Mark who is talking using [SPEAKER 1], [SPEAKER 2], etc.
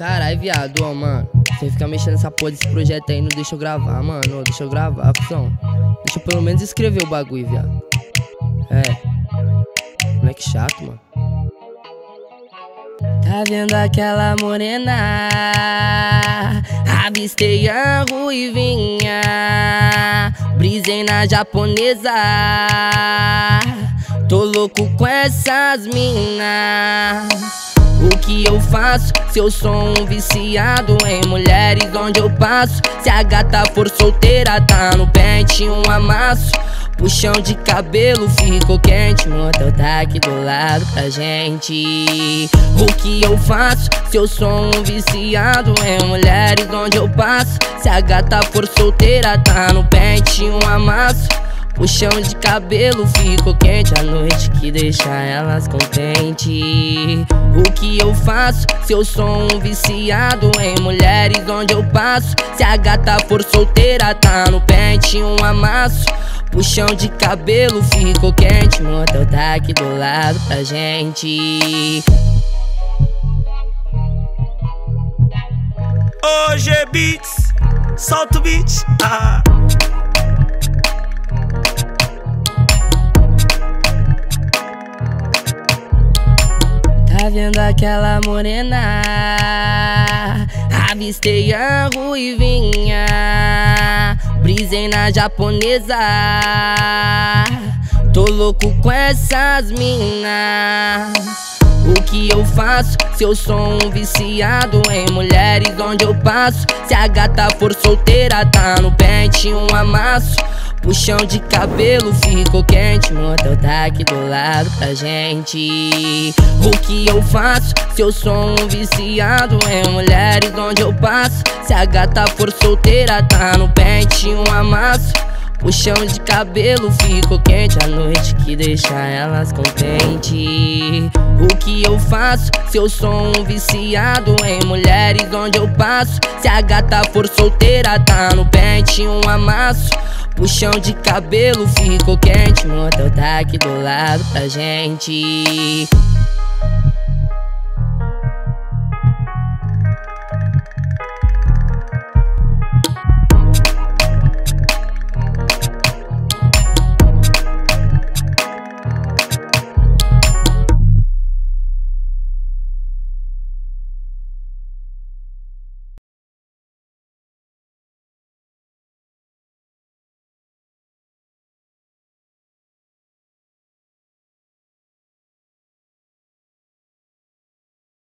[SPEAKER 1] Carai, viado, ó, mano. Você fica mexendo nessa porra desse projeto aí, não deixa eu gravar, mano. Deixa eu gravar, cuzão. Deixa eu pelo menos escrever o bagulho, viado. É. Moleque chato, mano. Tá vendo aquela morena? Avistei a ruivinha Brisei na japonesa Tô louco com essas minas o que eu faço se eu sou um viciado em mulheres onde eu passo? Se a gata for solteira, tá no pente um amasso. Puxão de cabelo ficou quente, motel tá aqui do lado da gente. O que eu faço se eu sou um viciado em mulheres onde eu passo? Se a gata for solteira, tá no pente um amasso. Puxão de cabelo ficou quente a noite que deixa elas contente. O que eu faço se eu sou um viciado em mulheres onde eu passo? Se a gata for solteira, tá no pente um amasso. Puxão de cabelo ficou quente, motel tá aqui do lado da gente.
[SPEAKER 2] Hoje é beats, solta o beat. Ah.
[SPEAKER 1] Vendo aquela morena? Avistei a ruivinha Brisei na japonesa Tô louco com essas minas o que eu faço se eu sou um viciado em mulheres onde eu passo? Se a gata for solteira, tá no pente um amasso. Puxão de cabelo ficou quente, motel tá aqui do lado da gente. O que eu faço se eu sou um viciado em mulheres onde eu passo? Se a gata for solteira, tá no pente um amasso. Puxão de cabelo ficou quente a noite que deixa elas contente. O que eu faço se eu sou um viciado em mulheres onde eu passo? Se a gata for solteira, tá no pente um amasso. Puxão de cabelo ficou quente, motel tá aqui do lado da gente.